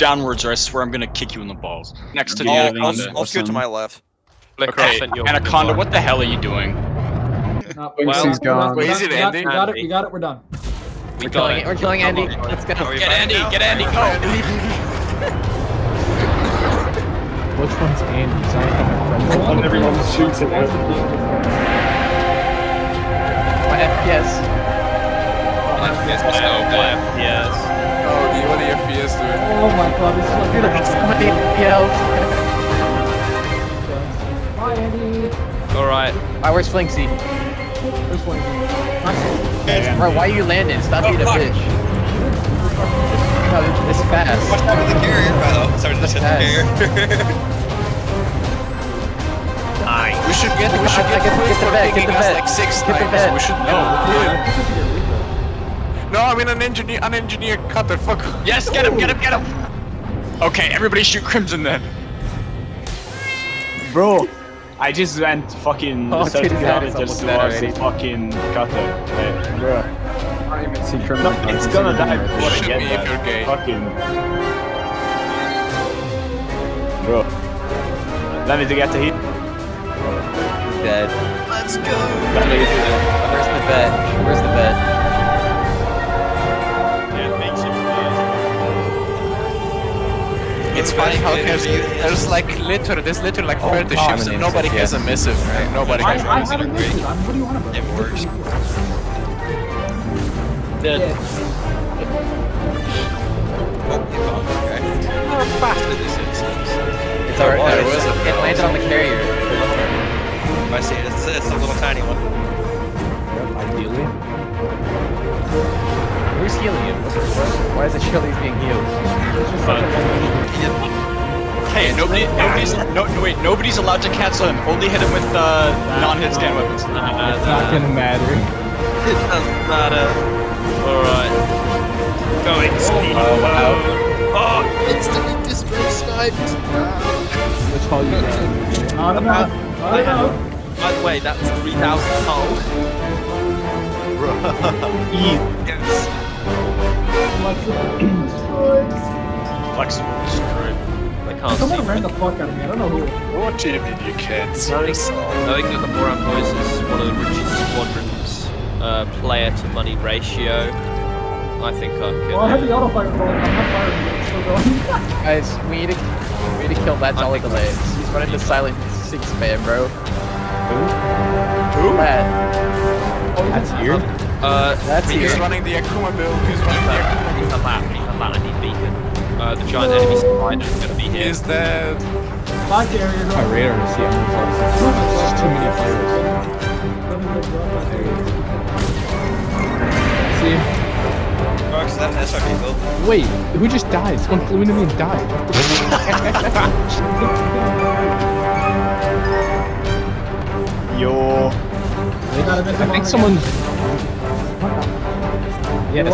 downwards, or I swear I'm gonna kick you in the balls. Next to the I'll, anaconda. I'll, I'll scoot to my left. Okay, anaconda, what the hell are you doing? Not- Well, we're done, where we're is it, got- Andy? We got it. We got it. We're done. We We're got killing it. it. We're killing Andy. Let's go. Are Get Andy, now? get Andy, go! Which one's Andy? He's not like my friend. One everyone shoots it. My FPS. FPS was so bad. Yes. Oh, the, what the FPS doing? Oh my god, this is like Dude, I so many FPS. Bye, Andy. Alright. Alright, where's Flinksy? This one. Nice. Bro, why are you landing? Stop being a bitch. No, this fast. Watch out for the carrier. Oh, sorry, that's the carrier. We should get, we should Get get, the- the get the for vet, get the us vet. like six Get the times. vet. We should know. No, I mean an engineer, an engineer cutter. Fuck. Yes, get him, get him, get him! Okay, everybody shoot Crimson then. Bro, I just went fucking Oh, the dude, his certificate helmet's just almost dead towards the fucking cutter. Like, bro. I don't even see Kermit. No, it's gonna die before I get me if you're gay. Fucking. Bro. Let me to get to hit. Dead. Let's go. Where's the vet? Where's the funny how there's, there's like literally, there's literally like 30 oh, ships and nobody innocent, has a missive, right? Nobody I, has a I missive. haven't missed it. I'm, what do you want about? It works. Oh, you found the guy. How fast did this instance? It's alright. Oh, there was a- it landed on the carrier. I see it. It's, it's a little tiny one. Ideally. Who's healing him? Why is the Chili's being healed? Nobody, nobody's, no, no, wait, nobody's allowed to cancel him. Only hit him with uh, non-hitscan weapons. It's not gonna matter. It doesn't matter. Alright. Going speed. Oh, wow. Oh, instantly destroy sniped. Which hall you got? Not enough. Not enough. By the way, that's 3,000 hull. yes. Flexible, destroyed. I can't Someone see. ran the fuck out of me. I don't know who. What do you mean you can't see? I think that the Boran Boys is one of the richest squadrons. Uh, player to money ratio. I think I can. Well, I had the auto fire going. I'm not firing. It's still going. Guys, we need to we need to kill that Jolly Delays. He's running the silent six man, bro. Who? That. That's here. Uh, That's He's here. running the Akuma build. He's running the Akuma He's giant enemy spider is gonna be here. Is that... My radar to see how. There's too many players. See? Is that an SRP build? Wait, who just died? Someone flew into me and died. Yo. They got a bit I think someone. Yeah,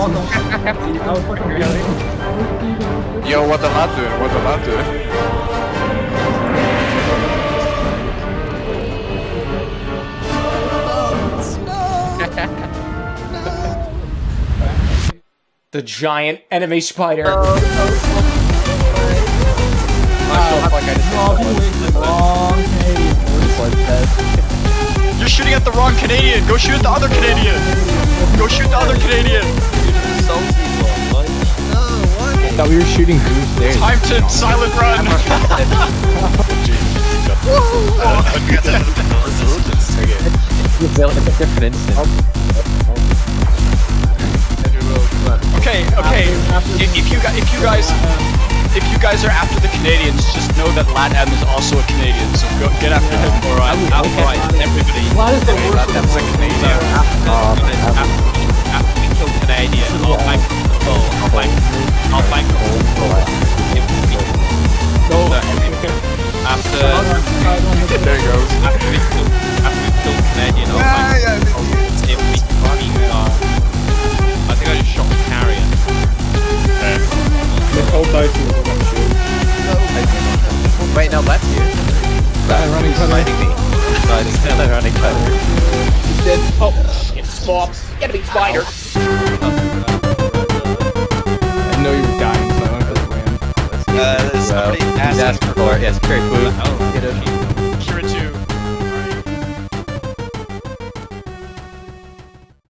You're that's. I was. Yo, what the lad doing? What the lad doing? The giant enemy spider. Oh, fuck, I just he waited long Canadian. was dead. You're shooting at the wrong Canadian. Go shoot the other Canadian. Go shoot the other Canadian. I thought we were shooting dudes there. Time to silent run. It's a different instant. okay, okay. If, if you guys, if you guys, if you guys are after the Canadians, just know that Latam is also a Canadian. So go get after him. All right, outright, everybody. Why is the worst? That's a Canadian. After we kill Canadian, I'll bank Yeah. Bye, running cutter. Fighting me. Spider, running cutter. He's dead. Oh, shit, swamp. Gotta be spider. I know you were dying, so I went for the land. Uh, somebody asked for, yes, Perry Food. Oh, get.